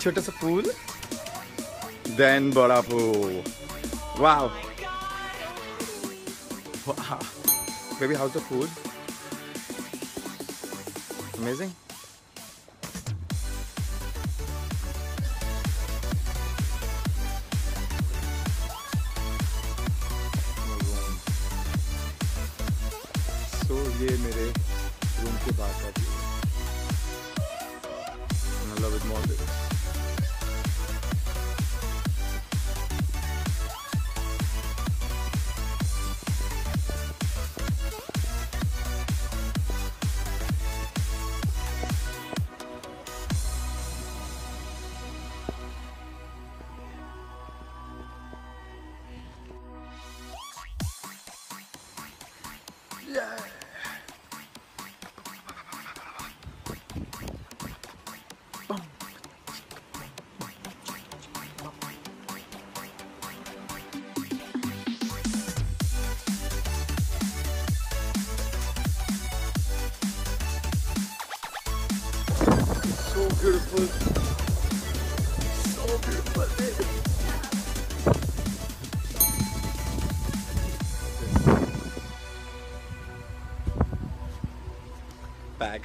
छोटा सा pool then बड़ा पूल वाह baby how the food amazing तो ये So beautiful. So beautiful, baby. Bag.